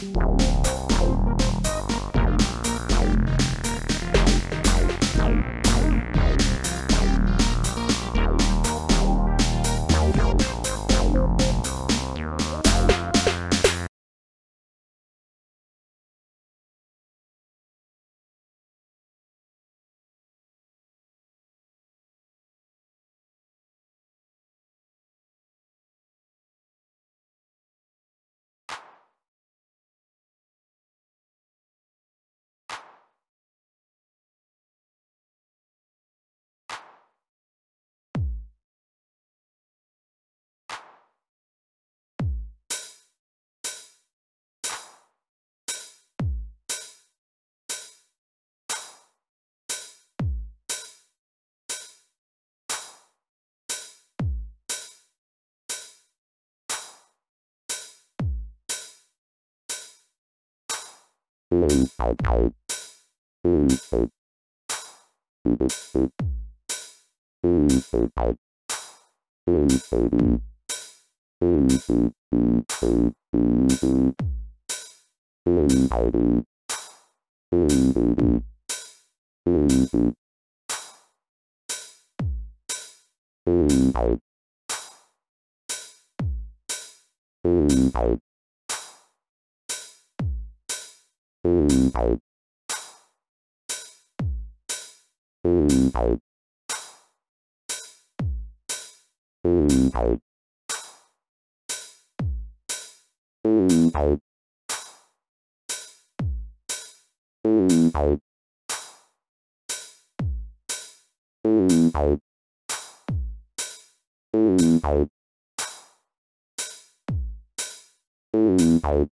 Bye. Out. out.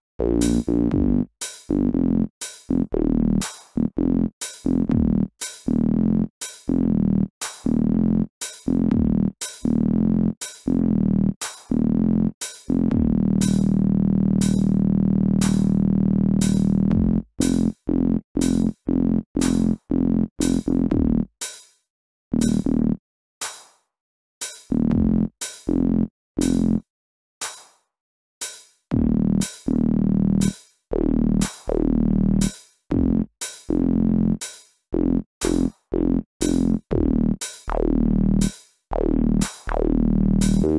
Thank you.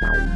Bye.